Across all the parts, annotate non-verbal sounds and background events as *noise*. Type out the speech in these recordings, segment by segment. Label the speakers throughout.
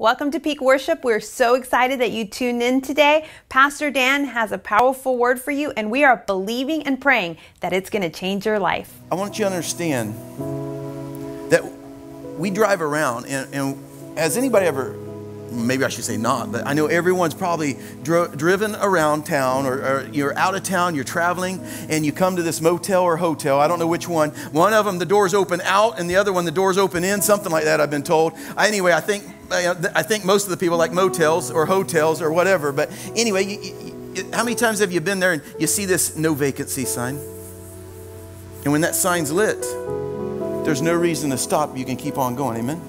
Speaker 1: Welcome to Peak Worship. We're so excited that you tuned in today. Pastor Dan has a powerful word for you, and we are believing and praying that it's going to change your life.
Speaker 2: I want you to understand that we drive around, and, and has anybody ever, maybe I should say not, but I know everyone's probably dro- driven around town or, or you're out of town, you're traveling, and you come to this motel or hotel. I don't know which one. One of them, the doors open out, and the other one, the doors open in, something like that, I've been told. Anyway, I think I think most of the people like motels or hotels or whatever. But anyway, you, you, how many times have you been there and you see this no vacancy sign? And when that sign's lit, there's no reason to stop. You can keep on going. Amen?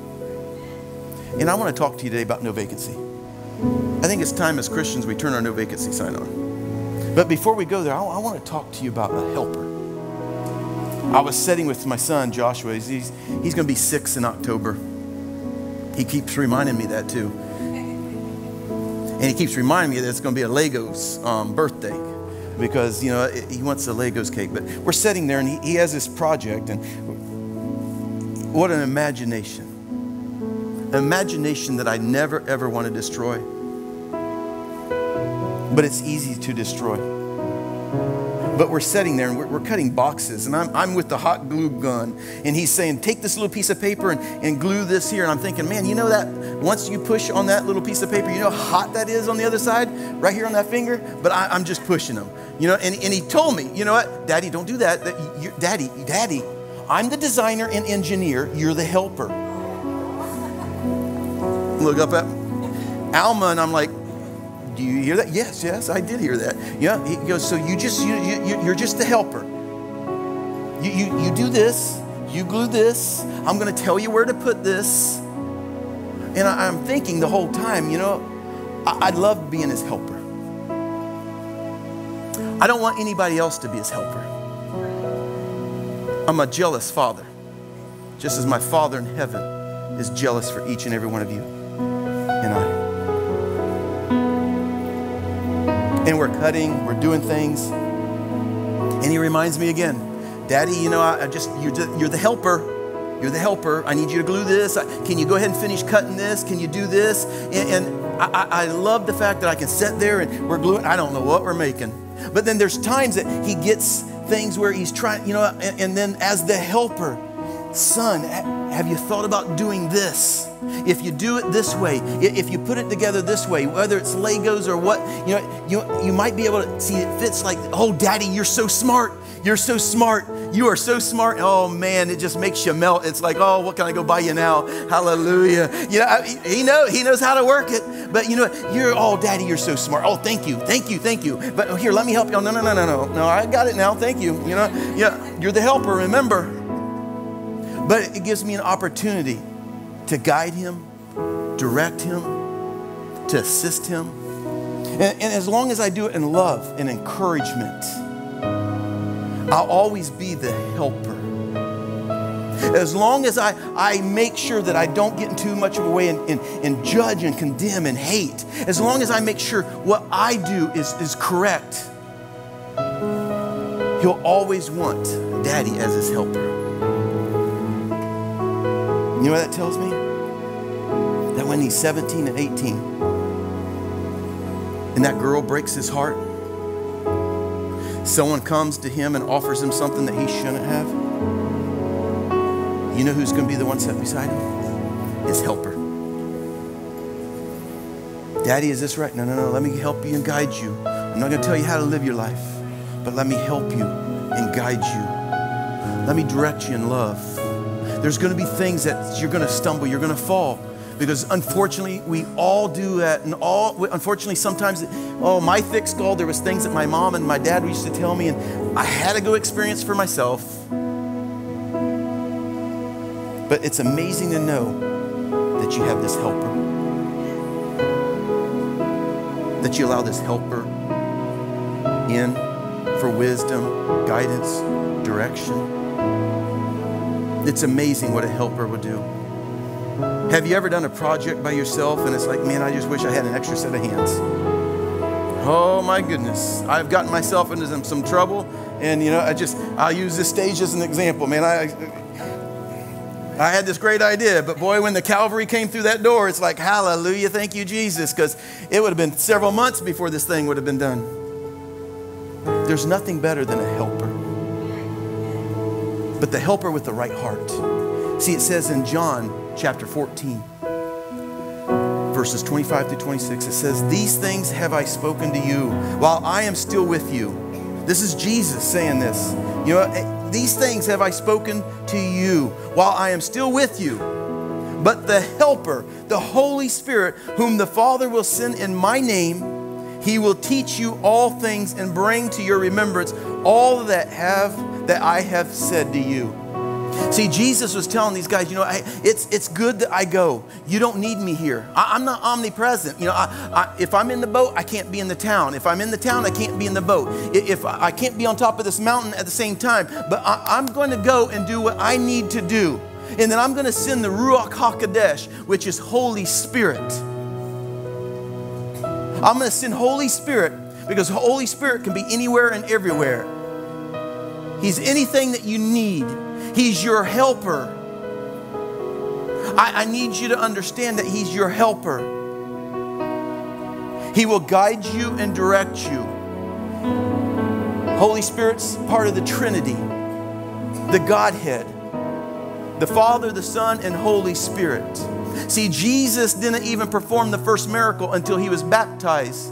Speaker 2: And I want to talk to you today about no vacancy. I think it's time as Christians we turn our no vacancy sign on. But before we go there, I, I want to talk to you about a helper. I was sitting with my son, Joshua. He's, he's, going to be six in October. He keeps reminding me that too. And he keeps reminding me that it's going to be a Legos um, birthday because, you know, he wants a Legos cake. But we're sitting there and he, he has this project, and what an imagination. Imagination that I never, ever want to destroy. But it's easy to destroy. But we're sitting there and we're, we're, cutting boxes, and I'm, I'm with the hot glue gun, and he's saying, Take this little piece of paper and, and glue this here. And I'm thinking, Man, you know that once you push on that little piece of paper, you know how hot that is on the other side, right here on that finger? But I, am just pushing him. You know, and, and he told me, You know what, Daddy, don't do that. that Daddy, Daddy, I'm the designer and engineer, you're the helper. Look up at Alma, and I'm like, do you hear that? Yes, yes, I did hear that. Yeah, he goes, so you just, you, you, you're just the helper. You, you, you do this, you glue this, I'm going to tell you where to put this. And I, am thinking the whole time, you know, I, I'd love being his helper. I don't want anybody else to be his helper. I'm a jealous father, just as my Father in heaven is jealous for each and every one of you and we're cutting, we're doing things. And he reminds me again, Daddy, you know, I, just, you're, you're the helper. You're the helper. I need you to glue this. Can you go ahead and finish cutting this? Can you do this? And, and I, I love the fact that I can sit there and we're gluing. I don't know what we're making. But then there's times that he gets things where he's trying, you know, and, and then as the helper, son, have you thought about doing this? If you do it this way, if you put it together this way, whether it's Legos or what, you know, you, you might be able to see it fits like, oh, daddy, you're so smart. You're so smart. You are so smart. Oh man, it just makes you melt. It's like, oh, what can I go buy you now? Hallelujah. You know, he know he knows how to work it. But you know, you're oh, daddy, you're so smart. Oh, thank you, thank you, thank you. But oh, here, let me help you. Oh, no, no, no, no, no, no. I got it now. Thank you. You know, yeah, you're the helper. Remember. But it gives me an opportunity to guide him, direct him, to assist him. And, and, as long as I do it in love and encouragement, I'll always be the helper. As long as I, I make sure that I don't get in too much of a way and, and, and judge and condemn and hate, as long as I make sure what I do is, is correct, he'll always want daddy as his helper. You know what that tells me? That when he's 17 and 18, and that girl breaks his heart, someone comes to him and offers him something that he shouldn't have. You know who's going to be the one set beside him? His helper. Daddy, is this right? No, no, no. Let me help you and guide you. I'm not going to tell you how to live your life, but let me help you and guide you. Let me direct you in love. There's going to be things that you're going to stumble, you're going to fall. Because unfortunately, we all do that. And all, unfortunately, sometimes, oh, my thick skull, there was things that my mom and my dad used to tell me, and I had to go experience for myself. But it's amazing to know that you have this helper. That you allow this helper in for wisdom, guidance, direction. It's amazing what a helper would do. Have you ever done a project by yourself and it's like, man, I just wish I had an extra set of hands? Oh my goodness. I've gotten myself into some, some trouble and you know, I just I'll use this stage as an example, man. I I had this great idea, but boy, when the Calvary came through that door, it's like, hallelujah, thank you, Jesus, because it would have been several months before this thing would have been done. There's nothing better than a helper, but the helper with the right heart. See, it says in John chapter 14, verses 25 to 26, it says, These things have I spoken to you while I am still with you. This is Jesus saying this. You know, eh, these things have I spoken to you while I am still with you. But the Helper, the Holy Spirit, whom the Father will send in my name, he will teach you all things and bring to your remembrance all that have that I have said to you. See, Jesus was telling these guys, you know, I, it's, it's good that I go. You don't need me here. I, am not omnipresent. You know, I, I, if I'm in the boat, I can't be in the town. If I'm in the town, I can't be in the boat. If I can't be on top of this mountain at the same time, but I, am going to go and do what I need to do. And then I'm going to send the Ruach HaKodesh, which is Holy Spirit. I'm going to send Holy Spirit because Holy Spirit can be anywhere and everywhere. He's anything that you need. He's your helper. I, I need you to understand that He's your helper. He will guide you and direct you. Holy Spirit's part of the Trinity, the Godhead, the Father, the Son, and Holy Spirit. See, Jesus didn't even perform the first miracle until he was baptized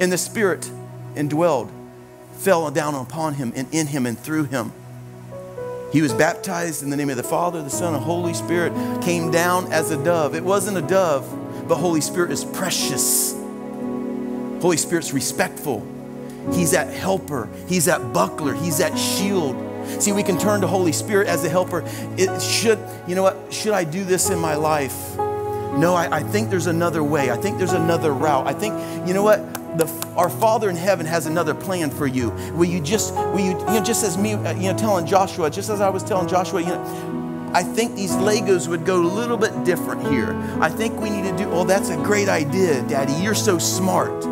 Speaker 2: in the Spirit and dwelled, fell down upon him and in him and through him. He was baptized in the name of the Father, the Son, and Holy Spirit, came down as a dove. It wasn't a dove, but Holy Spirit is precious. Holy Spirit's respectful. He's that helper, He's that buckler, He's that shield. See, we can turn to Holy Spirit as a helper. It should, you know what? Should I do this in my life? No, I, I think there's another way. I think there's another route. I think, you know what? The, our Father in heaven has another plan for you. Will you just, will you, you know, just as me, uh, you know, telling Joshua, just as I was telling Joshua, you know, I think these Legos would go a little bit different here. I think we need to do, oh, that's a great idea, Daddy. You're so smart.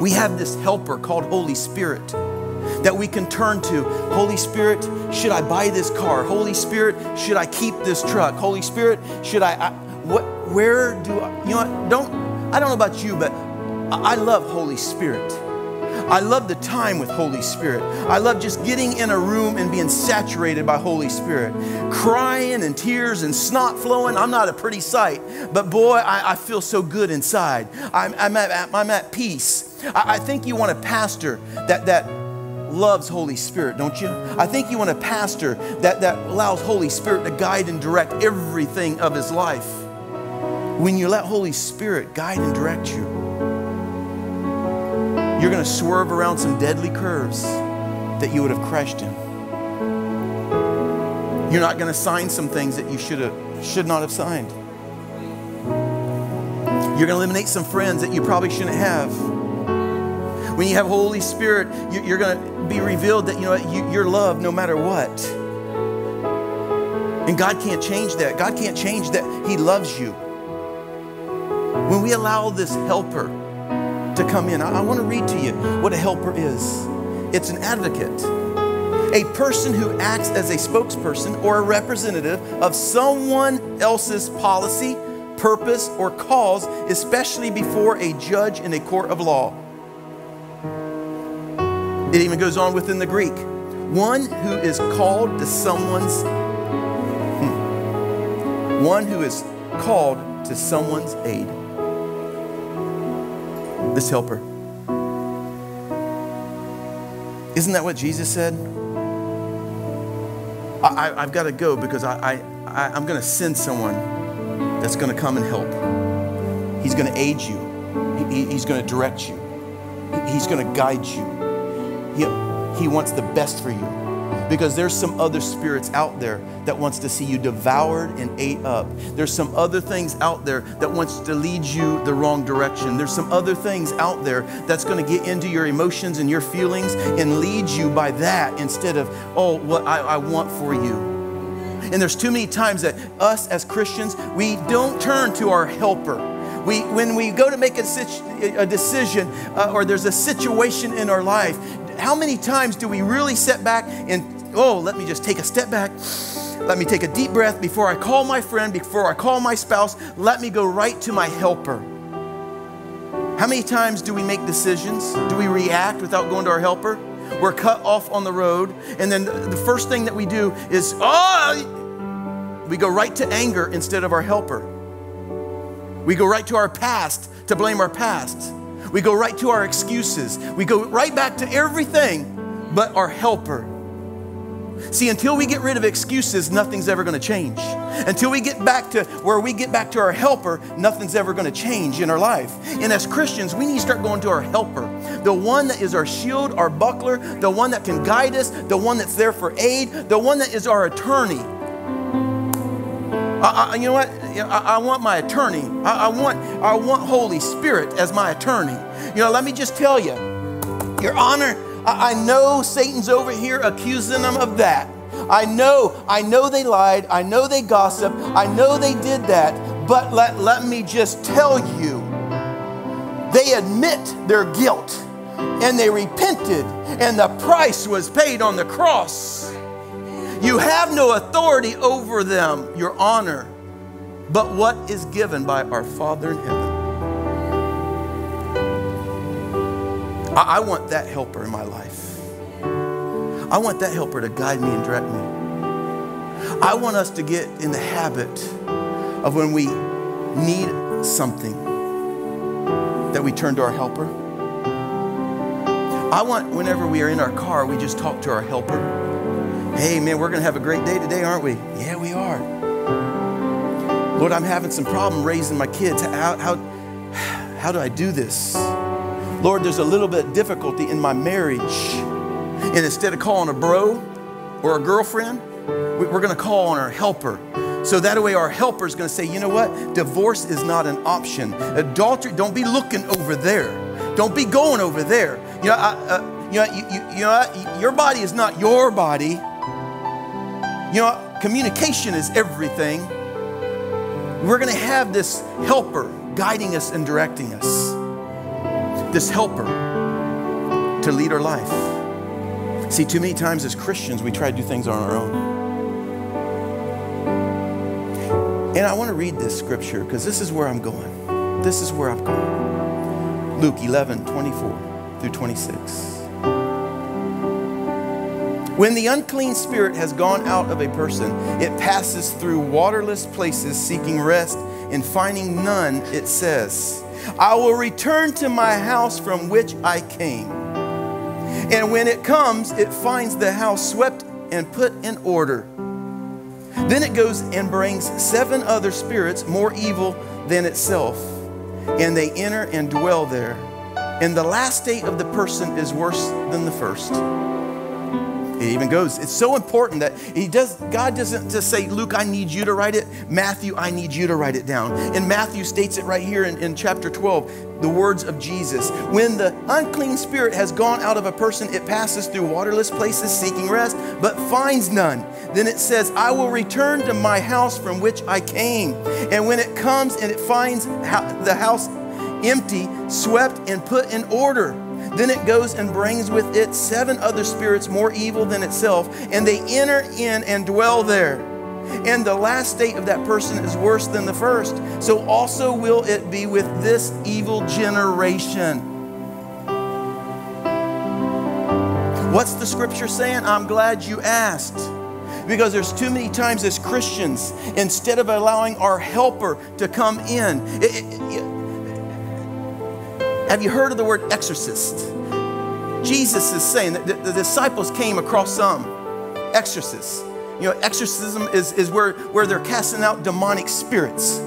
Speaker 2: We have this helper called Holy Spirit that we can turn to. Holy Spirit, should I buy this car? Holy Spirit, should I keep this truck? Holy Spirit, should I, I what, where do I, you know don't, I don't know about you, but I love Holy Spirit. I love the time with Holy Spirit. I love just getting in a room and being saturated by Holy Spirit. Crying and tears and snot flowing. I'm not a pretty sight, but boy, I, I feel so good inside. I'm, I'm, at, I'm at peace. I, I think you want a pastor that, that loves Holy Spirit, don't you? I think you want a pastor that, that allows Holy Spirit to guide and direct everything of his life. When you let Holy Spirit guide and direct you, you're going to swerve around some deadly curves that you would have crashed in. You're not going to sign some things that you should have should not have signed. You're going to eliminate some friends that you probably shouldn't have. When you have Holy Spirit, you're going to be revealed that you know you're loved no matter what. And God can't change that. God can't change that He loves you. When we allow this helper to come in. I, I want to read to you what a helper is it's an advocate, a person who acts as a spokesperson or a representative of someone else's policy, purpose, or cause, especially before a judge in a court of law. It even goes on within the Greek. One who is called to someone's, hmm, one who is called to someone's aid this helper. Isn't that what Jesus said? I, have got to go because I, I, I, am going to send someone that's going to come and help. He's going to aid you, he, he's going to direct you, he's going to guide you. He, he wants the best for you because there's some other spirits out there that wants to see you devoured and ate up. There's some other things out there that wants to lead you the wrong direction. There's some other things out there that's going to get into your emotions and your feelings and lead you by that instead of, oh, what I, I want for you. And there's too many times that us as Christians, we don't turn to our helper. We, when we go to make a, a decision uh, or there's a situation in our life, how many times do we really sit back and, oh, let me just take a step back? let me take a deep breath before I call my friend, before I call my spouse. Let me go right to my helper. How many times do we make decisions? Do we react without going to our helper? We're cut off on the road, and then the first thing that we do is, oh, we go right to anger instead of our helper. We go right to our past to blame our past. We go right to our excuses. We go right back to everything but our helper. See, until we get rid of excuses, nothing's ever going to change. Until we get back to where we get back to our helper, nothing's ever going to change in our life. And as Christians, we need to start going to our helper, the one that is our shield, our buckler, the one that can guide us, the one that's there for aid, the one that is our attorney. I, I, you know what? I, I want my attorney. I, want, I want Holy Spirit as my attorney. You know, let me just tell you, Your Honor, I, know Satan's over here accusing them of that. I know, I know they lied. I know they gossiped. I know they did that. But let, let me just tell you, they admit their guilt and they repented, and the price was paid on the cross. You have no authority over them, your honor, but what is given by our Father in heaven. I, I want that helper in my life. I want that helper to guide me and direct me. I want us to get in the habit of when we need something that we turn to our helper. I want whenever we are in our car, we just talk to our helper. Hey, man, we're going to have a great day today, aren't we? Yeah, we are. Lord, I'm having some problem raising my kids. How, how, *sighs* how do I do this? Lord, there's a little bit of difficulty in my marriage. And instead of calling a bro or a girlfriend, we're going to call on our helper. So that way, our helper is going to say, you know what? Divorce is not an option. Adultery, don't be looking over there. Don't be going over there. You know, I, uh, you know, you, you, you know, your body is not your body. You know, communication is everything. We're going to have this helper guiding us and directing us this helper to lead our life. See, too many times as Christians, we try to do things on our own. And I want to read this scripture because this is where I'm going. This is where I'm going. Luke 11, 24 through 26. When the unclean spirit has gone out of a person, it passes through waterless places seeking rest and finding none, it says, I will return to my house from which I came. And when it comes, it finds the house swept and put in order. Then it goes and brings seven other spirits more evil than itself, and they enter and dwell there. And the last state of the person is worse than the first. It even goes, it's so important that he does, God doesn't just say, Luke, I need you to write it. Matthew, I need you to write it down. And Matthew states it right here in, in chapter 12, the words of Jesus. When the unclean spirit has gone out of a person, it passes through waterless places seeking rest, but finds none. Then it says, I will return to my house from which I came. And when it comes and it finds the house empty, swept, and put in order, then it goes and brings with it seven other spirits more evil than itself, and they enter in and dwell there. And the last state of that person is worse than the first. So also will it be with this evil generation. What's the scripture saying? I'm glad you asked. Because there's too many times as Christians, instead of allowing our helper to come in, it, it, have you heard of the word exorcist? Jesus is saying that the, disciples came across some exorcists. You know, exorcism is, is where, where they're casting out demonic spirits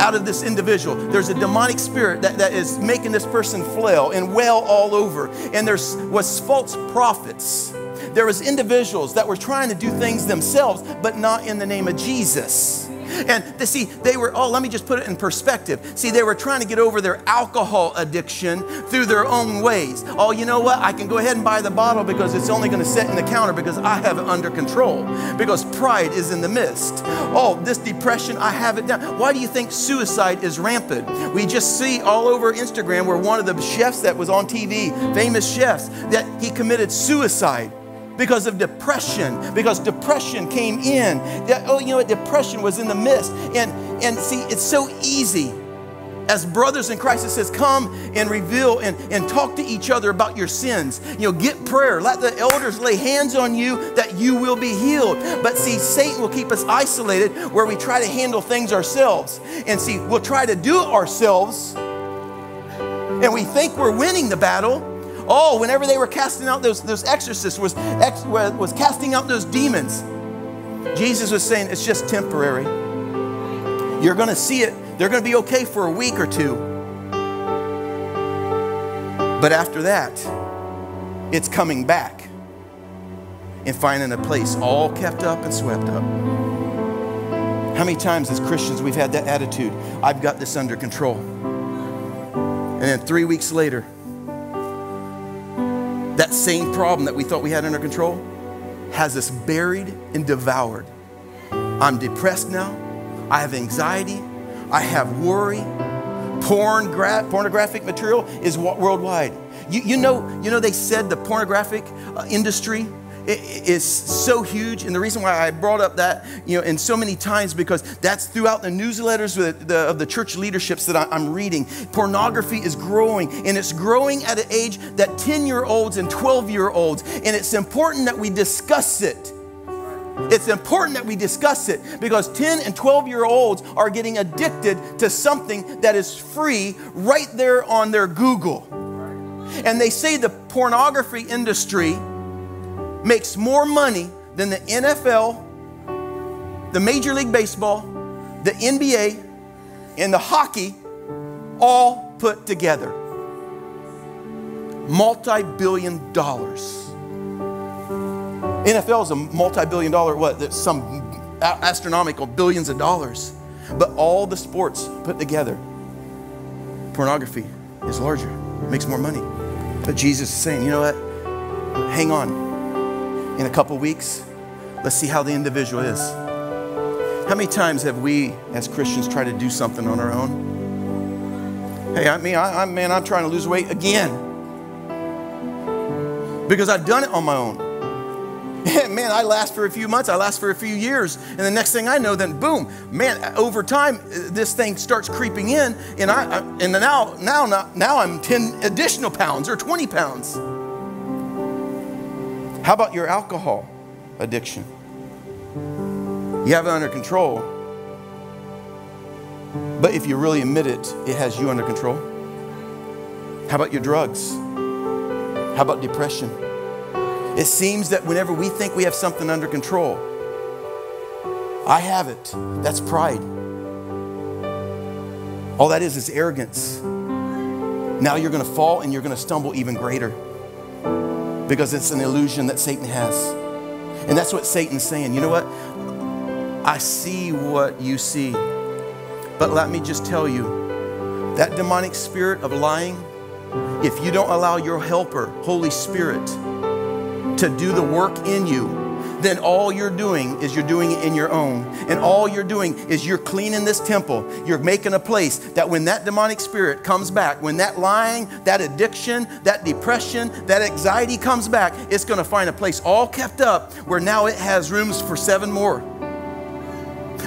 Speaker 2: out of this individual. There's a demonic spirit that, that is making this person flail and wail all over. And there was false prophets. There was individuals that were trying to do things themselves, but not in the name of Jesus. And to see, they were, oh, let me just put it in perspective. See, they were trying to get over their alcohol addiction through their own ways. Oh, you know what? I can go ahead and buy the bottle because it's only going to sit in the counter because I have it under control. Because pride is in the midst. Oh, this depression, I have it down. Why do you think suicide is rampant? We just see all over Instagram where one of the chefs that was on TV, famous chefs, that he committed suicide because of depression, because depression came in. Oh, you know what? Depression was in the midst. And, and see, it's so easy as brothers in Christ, it says, come and reveal and, and talk to each other about your sins. You know, get prayer. Let the elders lay hands on you that you will be healed. But see, Satan will keep us isolated where we try to handle things ourselves. And see, we'll try to do it ourselves. And we think we're winning the battle. Oh, whenever they were casting out those, those exorcists, was, ex, was casting out those demons, Jesus was saying, it's just temporary. You're going to see it they're going to be okay for a week or two. But after that, it's coming back and finding a place all kept up and swept up. How many times as Christians we've had that attitude? I've got this under control. And then three weeks later, that same problem that we thought we had under control has us buried and devoured. I'm depressed now. I have anxiety. I have worry. Porn, pornographic material is worldwide. You, you, know, you know, they said the pornographic uh, industry is so huge and the reason why i brought up that you know in so many times because that's throughout the newsletters of the, of the church leaderships that i'm reading pornography is growing and it's growing at an age that 10 year olds and 12 year olds and it's important that we discuss it it's important that we discuss it because 10 and 12 year olds are getting addicted to something that is free right there on their Google. And they say the pornography industry makes more money than the NFL, the Major League Baseball, the NBA, and the hockey all put together. Multi billion dollars. NFL is a multi-billion dollar, what, some astronomical billions of dollars. But all the sports put together, pornography is larger, makes more money. But Jesus is saying, you know what? Hang on. In a couple weeks, let's see how the individual is. How many times have we as Christians tried to do something on our own? Hey, I mean, I, I, man, I'm trying to lose weight again because I've done it on my own. *laughs* man, I last for a few months, I last for a few years, and the next thing I know, then boom, man, over time, this thing starts creeping in, and I, I and now, now, now, now I'm 10 additional pounds or 20 pounds. How about your alcohol addiction? You have it under control, but if you really admit it, it has you under control. How about your drugs? How about depression? It seems that whenever we think we have something under control, I have it. That's pride. All that is is arrogance. Now you're going to fall and you're going to stumble even greater because it's an illusion that Satan has. And that's what Satan's saying. You know what? I see what you see. But let me just tell you that demonic spirit of lying, if you don't allow your helper, Holy Spirit, to do the work in you, then all you're doing is you're doing it in your own. And all you're doing is you're cleaning this temple. You're making a place that when that demonic spirit comes back, when that lying, that addiction, that depression, that anxiety comes back, it's going to find a place all kept up where now it has rooms for seven more.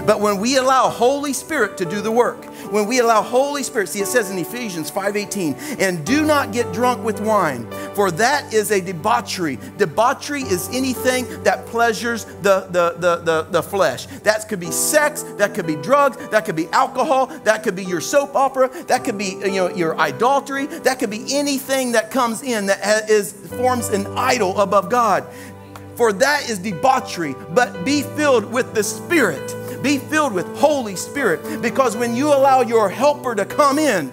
Speaker 2: But when we allow Holy Spirit to do the work, when we allow Holy Spirit, see it says in Ephesians 5:18, and do not get drunk with wine, for that is a debauchery. Debauchery is anything that pleasures the, the, the, the, the flesh. That could be sex, that could be drugs, that could be alcohol, that could be your soap opera, that could be you know your idolatry, that could be anything that comes in that is forms an idol above God. For that is debauchery, but be filled with the Spirit be filled with Holy Spirit because when you allow your helper to come in,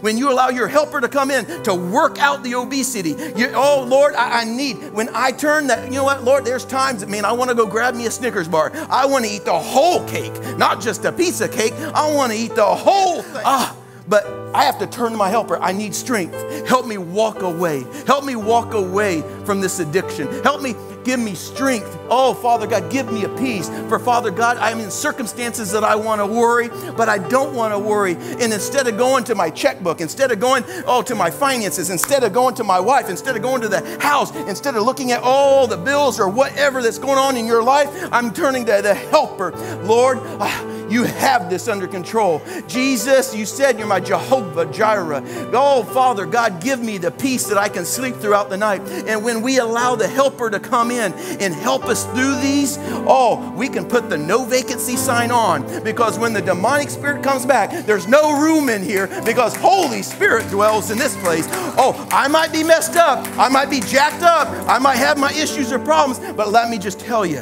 Speaker 2: when you allow your helper to come in to work out the obesity. You, oh, Lord, I, I, need, when I turn that, you know what, Lord, there's times that, man, I want to go grab me a Snickers bar. I want to eat the whole cake, not just a piece of cake. I want to eat the whole thing. Ah, but I have to turn to my helper. I need strength. Help me walk away. Help me walk away from this addiction. Help me give me strength. Oh, Father God, give me a peace. For Father God, I'm in circumstances that I want to worry, but I don't want to worry. And instead of going to my checkbook, instead of going, oh, to my finances, instead of going to my wife, instead of going to the house, instead of looking at all the bills or whatever that's going on in your life, I'm turning to the helper. Lord, ah, you have this under control. Jesus, you said you're my Jehovah Jireh. Oh, Father God, give me the peace that I can sleep throughout the night. And when we allow the helper to come in and help us through these, oh, we can put the no vacancy sign on because when the demonic spirit comes back, there's no room in here because Holy Spirit dwells in this place. Oh, I might be messed up. I might be jacked up. I might have my issues or problems, but let me just tell you,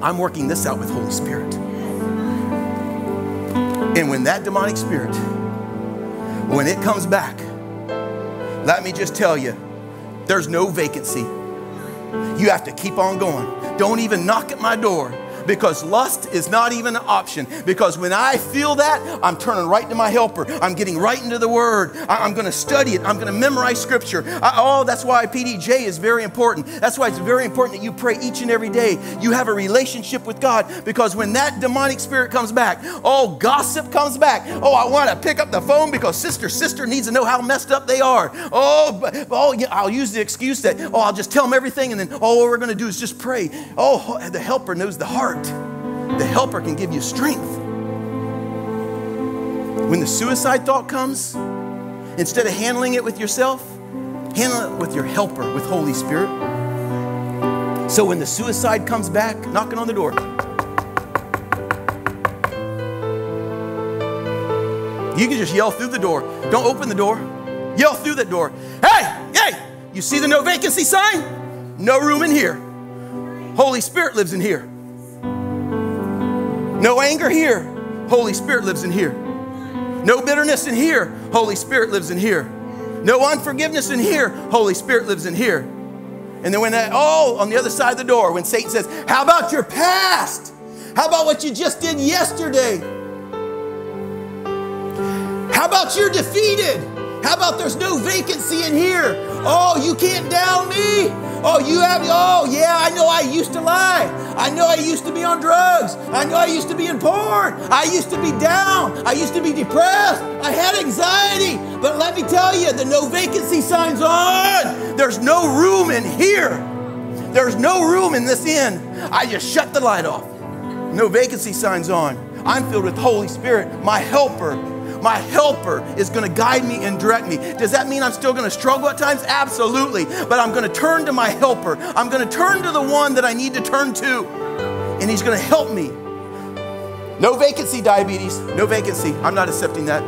Speaker 2: I'm working this out with Holy Spirit. And when that demonic spirit, when it comes back, let me just tell you, there's no vacancy. You have to keep on going. Don't even knock at my door because lust is not even an option. Because when I feel that, I'm turning right to my helper. I'm getting right into the Word. I, am going to study it. I'm going to memorize Scripture. I, oh, that's why PDJ is very important. That's why it's very important that you pray each and every day. You have a relationship with God because when that demonic spirit comes back, oh, gossip comes back. Oh, I want to pick up the phone because sister, sister needs to know how messed up they are. Oh, but, oh, yeah, I'll use the excuse that, oh, I'll just tell them everything and then, oh, what we're going to do is just pray. Oh, the helper knows the heart The helper can give you strength. When the suicide thought comes, instead of handling it with yourself, handle it with your helper, with Holy Spirit. So when the suicide comes back, knocking on the door, you can just yell through the door. Don't open the door. Yell through that door. Hey, hey, you see the no vacancy sign? No room in here. Holy Spirit lives in here. No anger here. Holy Spirit lives in here. No bitterness in here. Holy Spirit lives in here. No unforgiveness in here. Holy Spirit lives in here. And then when that, oh, on the other side of the door, when Satan says, How about your past? How about what you just did yesterday? How about you're defeated? How about there's no vacancy in here? Oh, you can't down me. Oh, you have, oh, yeah, I know I used to lie. I know I used to be on drugs. I know I used to be in porn. I used to be down. I used to be depressed. I had anxiety. But let me tell you, the no vacancy sign's on. There's no room in here. There's no room in this inn. I just shut the light off. No vacancy signs on. I'm filled with Holy Spirit, my helper, my helper is going to guide me and direct me. Does that mean I'm still going to struggle at times? Absolutely. But I'm going to turn to my helper. I'm going to turn to the one that I need to turn to, and he's going to help me. No vacancy, diabetes. No vacancy. I'm not accepting that.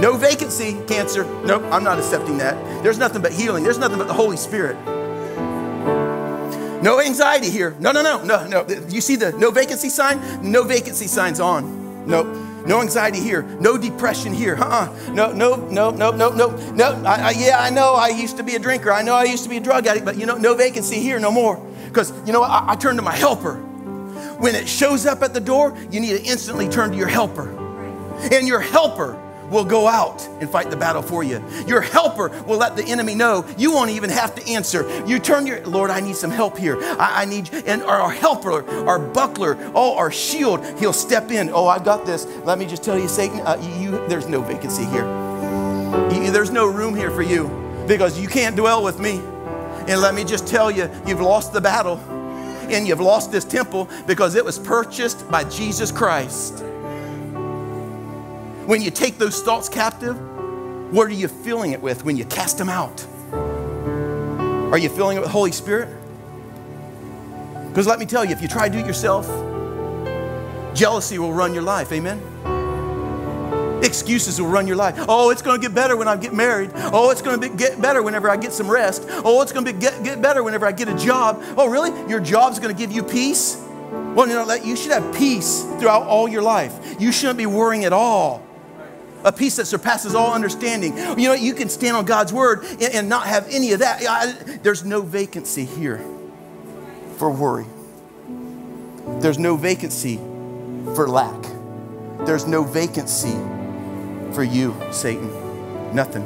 Speaker 2: No vacancy, cancer. Nope, I'm not accepting that. There's nothing but healing. There's nothing but the Holy Spirit. No anxiety here. No, no, no, no, no. You see the no vacancy sign? No vacancy signs on. Nope. No anxiety here. No depression here. Uh-uh. No, no, no, no, no, no, no. I, I, yeah, I know I used to be a drinker. I know I used to be a drug addict, but you know, no vacancy here, no more. Because, you know, I, I turn to my helper. When it shows up at the door, you need to instantly turn to your helper. And your helper will go out and fight the battle for you. Your helper will let the enemy know you won't even have to answer. You turn your, Lord, I need some help here. I, I need, and our helper, our buckler, oh, our shield, he'll step in. Oh, I've got this. Let me just tell you, Satan, uh, you, there's no vacancy here. You, there's no room here for you because you can't dwell with me. And let me just tell you, you've lost the battle and you've lost this temple because it was purchased by Jesus Christ. When you take those thoughts captive, what are you filling it with when you cast them out? Are you filling it with Holy Spirit? Because let me tell you, if you try to do it yourself, jealousy will run your life. Amen? Excuses will run your life. Oh, it's going to get better when I get married. Oh, it's going to get better whenever I get some rest. Oh, it's going to get, get better whenever I get a job. Oh, really? Your job's going to give you peace? Well, you know, you should have peace throughout all your life. You shouldn't be worrying at all a peace that surpasses all understanding. You know, you can stand on God's word and, and not have any of that. I, there's no vacancy here for worry. There's no vacancy for lack. There's no vacancy for you, Satan. Nothing.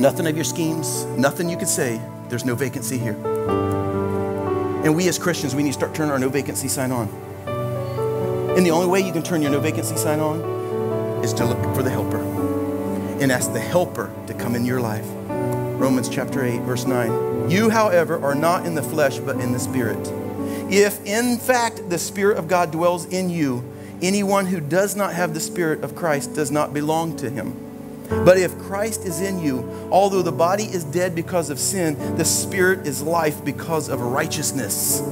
Speaker 2: Nothing of your schemes, nothing you could say. There's no vacancy here. And we as Christians, we need to start turning our no vacancy sign on. And the only way you can turn your no vacancy sign on is to look for the helper and ask the helper to come in your life. Romans chapter 8, verse 9. You, however, are not in the flesh, but in the Spirit. If in fact the Spirit of God dwells in you, anyone who does not have the Spirit of Christ does not belong to him. But if Christ is in you, although the body is dead because of sin, the Spirit is life because of righteousness.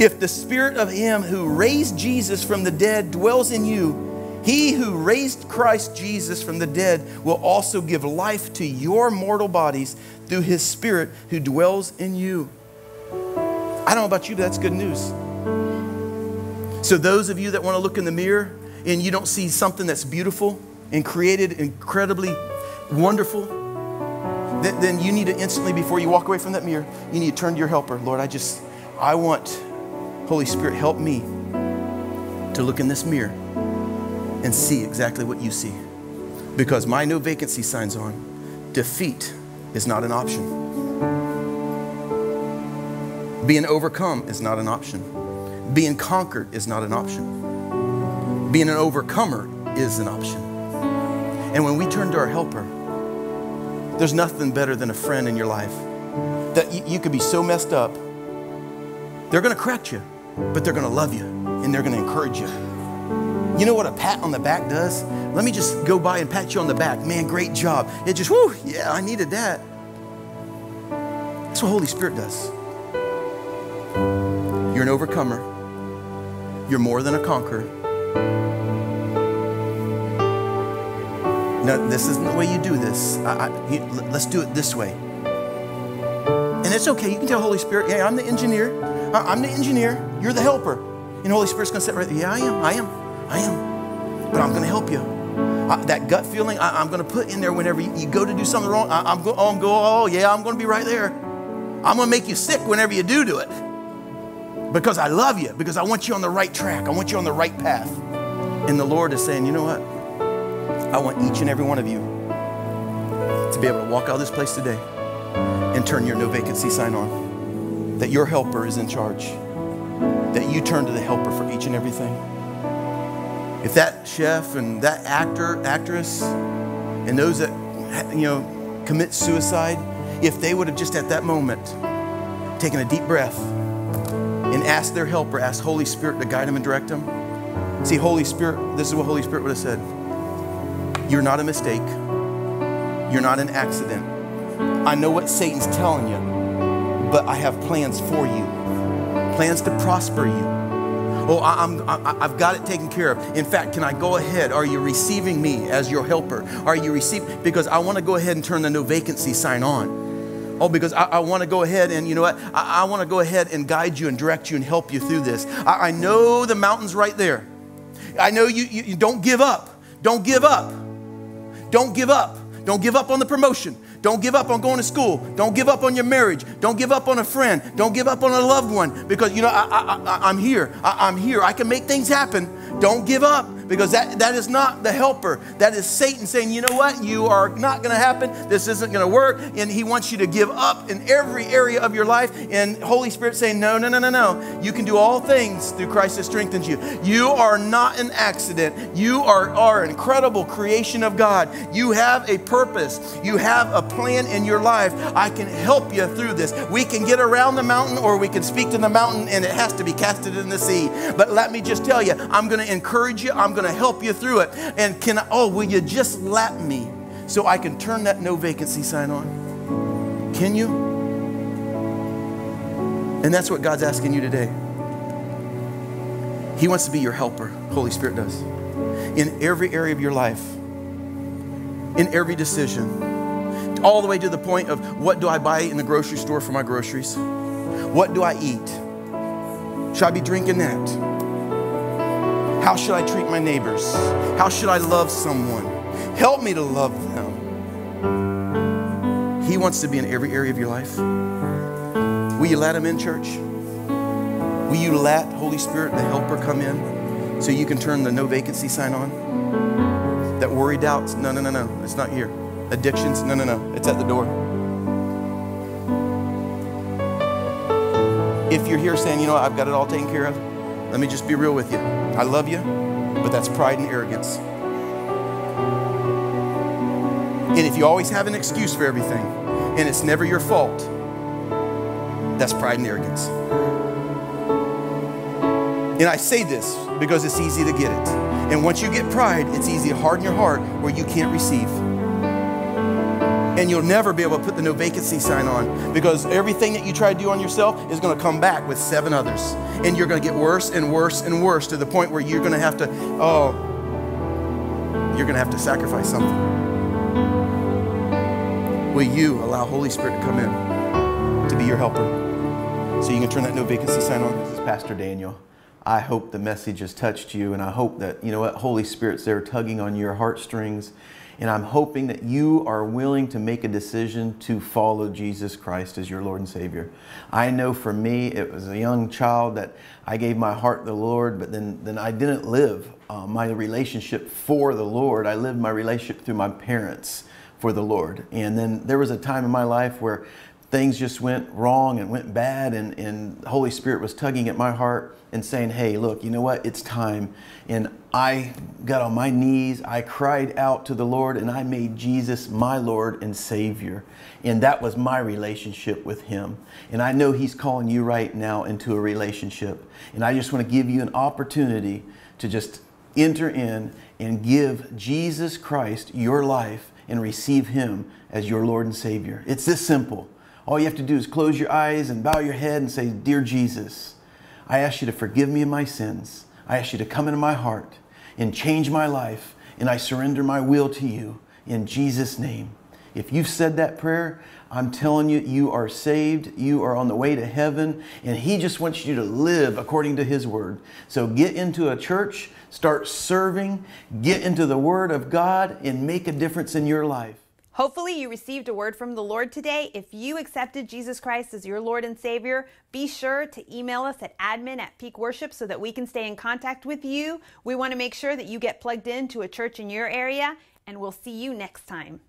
Speaker 2: If the Spirit of Him who raised Jesus from the dead dwells in you, he who raised Christ Jesus from the dead will also give life to your mortal bodies through his Spirit who dwells in you. I don't know about you, but that's good news. So, those of you that want to look in the mirror and you don't see something that's beautiful and created incredibly wonderful, then, you need to instantly, before you walk away from that mirror, you need to turn to your helper. Lord, I just, I want, Holy Spirit, help me to look in this mirror and see exactly what you see. Because my no vacancy signs on, defeat is not an option. Being overcome is not an option. Being conquered is not an option. Being an overcomer is an option. And when we turn to our helper, there's nothing better than a friend in your life that you, could be so messed up. They're to correct you, but they're to love you and they're to encourage you. You know what a pat on the back does? Let me just go by and pat you on the back. Man, great job. It just, whoo, yeah, I needed that. That's what Holy Spirit does. You're an overcomer. You're more than a conqueror. No, this isn't the way you do this. I, I, let's do it this way. And it's okay. You can tell Holy Spirit, yeah, I'm the engineer. I'm the engineer. You're the helper. And Holy Spirit's going to sit right there. Yeah, I am. I am. I am. But I'm going to help you. Uh, that gut feeling I, am going to put in there whenever you, you, go to do something wrong. I, am go, oh, go, oh, yeah, I'm going to be right there. I'm going to make you sick whenever you do do it. Because I love you, because I want you on the right track. I want you on the right path. And the Lord is saying, you know what? I want each and every one of you to be able to walk out of this place today and turn your no vacancy sign on. That your helper is in charge. That you turn to the helper for each and everything. If that chef and that actor, actress, and those that you know commit suicide, if they would have just at that moment taken a deep breath and asked their helper, asked Holy Spirit to guide them and direct them. See, Holy Spirit, this is what Holy Spirit would have said. You're not a mistake. You're not an accident. I know what Satan's telling you, but I have plans for you. Plans to prosper you. Oh, I, am I, have got it taken care of. In fact, can I go ahead? Are you receiving me as your helper? Are you receiving? Because I want to go ahead and turn the no vacancy sign on. Oh, because I, I want to go ahead and, you know what? I, I want to go ahead and guide you and direct you and help you through this. I, I know the mountain's right there. I know you, you, you don't give up. Don't give up. Don't give up. Don't give up on the promotion. Don't give up on going to school. Don't give up on your marriage. Don't give up on a friend. Don't give up on a loved one because, you know, I, am here. I, I'm here. I can make things happen. Don't give up because that, that is not the helper. That is Satan saying, you know what? You are not going to happen. This isn't going to work. And he wants you to give up in every area of your life. And Holy Spirit saying, no, no, no, no, no. You can do all things through Christ that strengthens you. You are not an accident. You are, are incredible creation of God. You have a purpose. You have a plan in your life. I can help you through this. We can get around the mountain or we can speak to the mountain and it has to be casted in the sea. But let me just tell you, I'm going to encourage you. I'm going to help you through it. And can I, oh, will you just lap me so I can turn that no vacancy sign on? Can you? And that's what God's asking you today. He wants to be your helper, Holy Spirit does, in every area of your life, in every decision, all the way to the point of what do I buy in the grocery store for my groceries? What do I eat? Should I be drinking that? How should I treat my neighbors? How should I love someone? Help me to love them. He wants to be in every area of your life. Will you let him in, church? Will you let Holy Spirit, the helper, come in so you can turn the no vacancy sign on? That worry, doubts, no, no, no, no, it's not here. Addictions, no, no, no, it's at the door.
Speaker 3: If you're here saying, you know, I've got it all taken care of, let me just be real with you. I love you, but that's pride and arrogance. And if you always have an excuse for everything and it's never your fault, that's pride and arrogance. And I say this because it's easy to get it. And once you get pride, it's easy to harden your heart where you can't receive. And you'll never be able to put the no vacancy sign on because everything that you try to do on yourself is going to come back with seven others. And you're going to get worse and worse and worse to the point where you're going to have to, oh, you're going to have to sacrifice something. Will you allow Holy Spirit to come in to be your helper? So you can turn that no vacancy sign on.
Speaker 2: This is Pastor Daniel. I hope the message has touched you, and I hope that, you know what, Holy Spirit's there tugging on your heartstrings. And I'm hoping that you are willing to make a decision to follow Jesus Christ as your Lord and Savior. I know for me, it was a young child that I gave my heart to the Lord, but then, then I didn't live uh, my relationship for the Lord. I lived my relationship through my parents for the Lord. And then there was a time in my life where things just went wrong and went bad and, and the Holy Spirit was tugging at my heart and saying, hey, look, you know what? It's time. And I got on my knees, I cried out to the Lord, and I made Jesus my Lord and Savior. And that was my relationship with Him. And I know He's calling you right now into a relationship. And I just want to give you an opportunity to just enter in and give Jesus Christ your life and receive Him as your Lord and Savior. It's this simple. All you have to do is close your eyes and bow your head and say, Dear Jesus, I ask you to forgive me of my sins. I ask you to come into my heart and change my life, and I surrender my will to you in Jesus' name. If you've said that prayer, I'm telling you, you are saved. You are on the way to heaven, and He just wants you to live according to His Word. So get into a church, start serving, get into the Word of God, and make a difference in your life.
Speaker 1: Hopefully, you received a word from the Lord today. If you accepted Jesus Christ as your Lord and Savior, be sure to email us at admin at Peak Worship so that we can stay in contact with you. We want to make sure that you get plugged into a church in your area, and we'll see you next time.